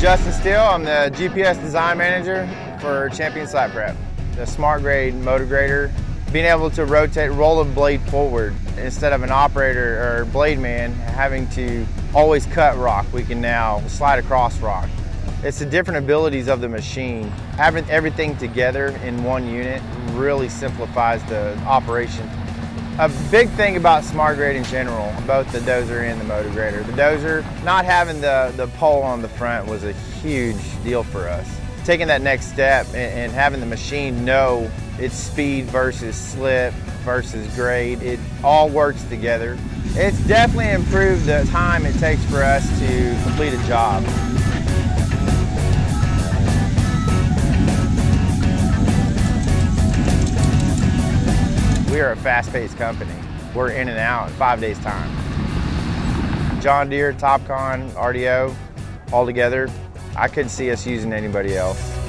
Justin Stiehl. I'm the GPS design manager for Champion Site Prep. The Smart Grade motor grader, being able to rotate, roll the blade forward instead of an operator or blade man having to always cut rock, we can now slide across rock. It's the different abilities of the machine. Having everything together in one unit really simplifies the operation. A big thing about Smart Grade in general, both the dozer and the motor grader. The dozer, not having the, the pole on the front was a huge deal for us. Taking that next step and, and having the machine know its speed versus slip versus grade, it all works together. It's definitely improved the time it takes for us to complete a job. We are a fast-paced company. We're in and out in five days' time. John Deere, Topcon, RDO, all together, I couldn't see us using anybody else.